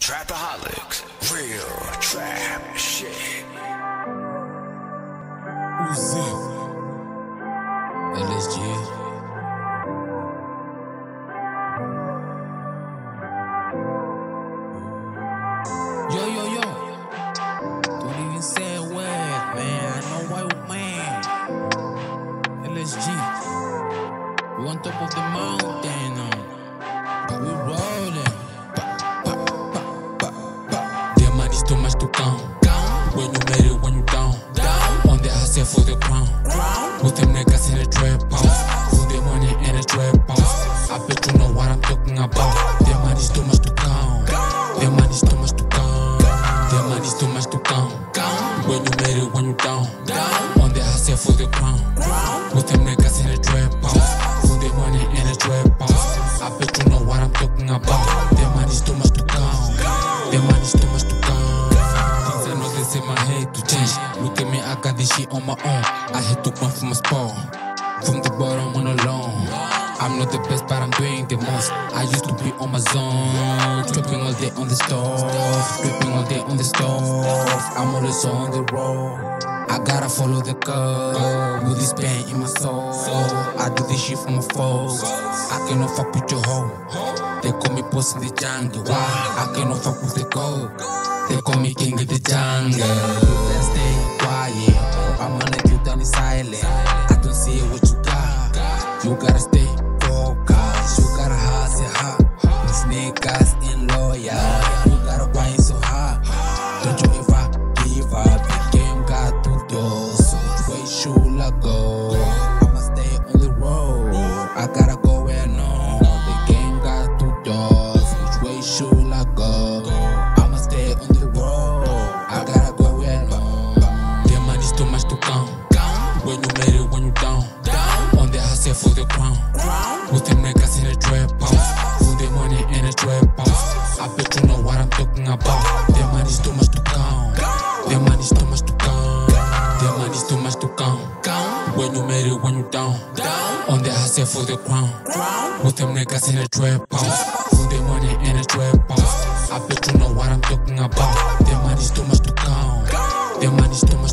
Trapaholics, real trap shit. Who's it? LSG. Yo, yo, yo. Don't even say a word, man. I know why, man. LSG. We on top of the mountain, the trap house. With their money in the trap house. I bet you know what I'm talking about. Their money's too much to count. Their money's too much to count. Their money's too much to count. When you made it, when you down. On the hustle for the crown. With them niggas in the trap house. With their money in the trap house. I bet you know what I'm talking about. Their money's too much to count. Their money's too much to count. Things I know that's in my head to change. Look at me, I got this shit on my own. I had to come from my spot. From the bottom on alone. I'm not the best, but I'm doing the most. I used to be on my zone. Tripping all day on the stove. Tripping all day on the stove. I'm always on the road. I gotta follow the code with this pain in my soul. I do this shit for my foes. I cannot fuck with your hoe. They call me boss in the jungle. Why? I cannot fuck with the gold. They call me king of the jungle. You gotta stay focused. You gotta hustle hard. These niggas in loyal. You gotta grind so hard. Don't you ever give up. The game got two doors. So way should I go? I'ma stay on the road. I gotta go where no. The game got two doors. Which way should I go? I'ma stay on the road. I gotta go where no. Their money's too much to count. Trap house. With their money in the trap house. I bet you know what I'm talking about. Their money's too much to count. Their money's too much to count. Their money's too much to count. When you made it, when you down. On the hustle for the crown. With them niggas in the trap house. With their money in the trap house. I bet you know what I'm talking about. Their money's too much to count. Their money's too much